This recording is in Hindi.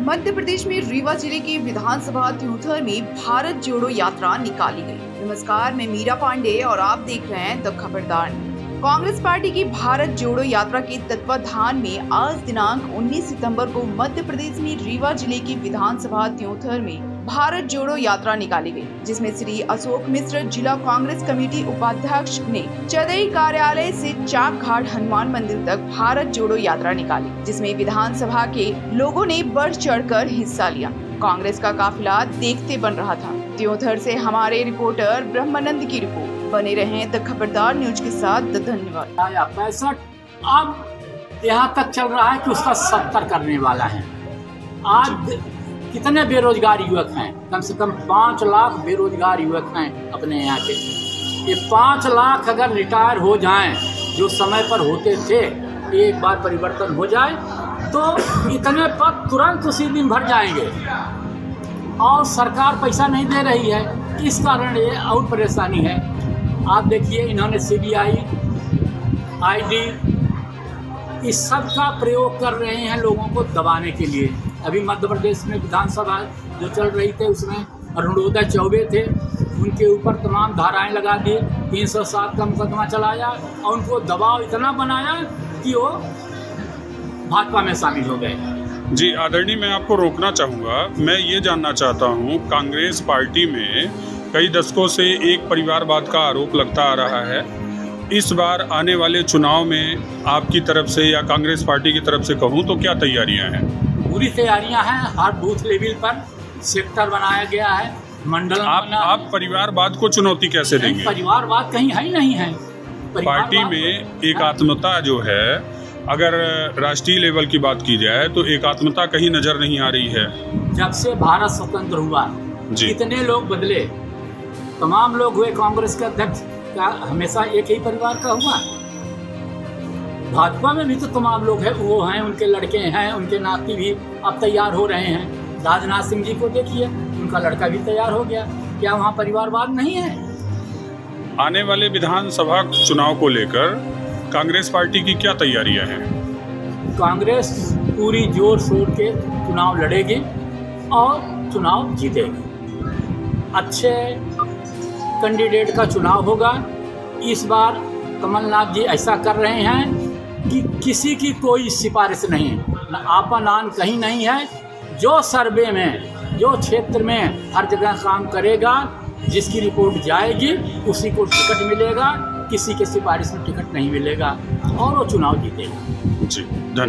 मध्य प्रदेश में रीवा ज़िले के विधानसभा त्यूथर में भारत जोड़ो यात्रा निकाली गई। नमस्कार, मैं मीरा पांडे और आप देख रहे हैं द खबरदार। कांग्रेस पार्टी की भारत जोड़ो यात्रा के तत्वाधान में आज दिनांक 19 सितंबर को मध्य प्रदेश में रीवा ज़िले के विधानसभा त्योथर में भारत जोड़ो यात्रा निकाली गई, जिसमें श्री अशोक मिश्र जिला कांग्रेस कमेटी उपाध्यक्ष ने चदई कार्यालय से चाक घाट हनुमान मंदिर तक भारत जोड़ो यात्रा निकाली, जिसमें विधानसभा के लोगों ने बढ़ चढ़कर हिस्सा लिया। कांग्रेस का काफिला देखते बन रहा था। त्योथर से हमारे रिपोर्टर ब्रह्मानंद की रिपोर्ट। बने रहे द खबरदार न्यूज़ के साथ धन्यवाद। आया अब यहाँ तक चल रहा है कि उसका सत्तर करने वाला है। आज कितने बेरोजगार युवक हैं? कम से कम पाँच लाख बेरोजगार युवक हैं अपने यहाँ के। ये पाँच लाख अगर रिटायर हो जाएँ, जो समय पर होते थे, एक बार परिवर्तन हो जाए तो इतने पद तुरंत उसी दिन भर जाएँगे। और सरकार पैसा नहीं दे रही है, इस कारण ये और परेशानी है। आप देखिए, इन्होंने C B I I D इस सब का प्रयोग कर रहे हैं लोगों को दबाने के लिए। अभी मध्य प्रदेश में विधानसभा जो चल रही थे, उसमें अरुणोदय चौबे थे। उनके ऊपर तमाम धाराएँ लगा दी, तीन सौ सात का मुकदमा चलाया और उनको दबाव इतना बनाया कि वो भाजपा में शामिल हो गए। जी, आदरणीय, मैं आपको रोकना चाहूँगा। मैं ये जानना चाहता हूँ, कांग्रेस पार्टी में कई दशकों से एक परिवारवाद का आरोप लगता आ रहा है। इस बार आने वाले चुनाव में आपकी तरफ़ से या कांग्रेस पार्टी की तरफ़ से कहूँ तो क्या तैयारियाँ हैं? पूरी तैयारियाँ हैं हर बूथ लेवल पर सेक्टर बनाया गया है मंडल आप आप परिवारवाद को चुनौती कैसे देंगे? परिवारवाद कहीं है ही नहीं है। पार्टी में एकात्मता जो है अगर राष्ट्रीय लेवल की बात की जाए तो एकात्मता कहीं नज़र नहीं आ रही है। जब से भारत स्वतंत्र हुआ जी। कितने लोग बदले? तमाम लोग हुए कांग्रेस के अध्यक्ष का हमेशा एक ही परिवार का हुआ? भाजपा में भी तो तमाम लोग हैं वो हैं उनके लड़के हैं उनके नाती भी अब तैयार हो रहे हैं। राजनाथ सिंह जी को देखिए उनका लड़का भी तैयार हो गया। क्या वहाँ परिवारवाद नहीं है? आने वाले विधानसभा चुनाव को लेकर कांग्रेस पार्टी की क्या तैयारियाँ हैं? कांग्रेस पूरी ज़ोर शोर के चुनाव लड़ेगी और चुनाव जीतेगी। अच्छे कैंडिडेट का चुनाव होगा। इस बार कमलनाथ जी ऐसा कर रहे हैं कि किसी की कोई सिफारिश नहीं है। आपा नान कहीं नहीं है। जो सर्वे में, जो क्षेत्र में हर जगह काम करेगा, जिसकी रिपोर्ट जाएगी, उसी को टिकट मिलेगा। किसी के सिफारिश में टिकट नहीं मिलेगा और वो चुनाव जीतेगा। जी धन्यवाद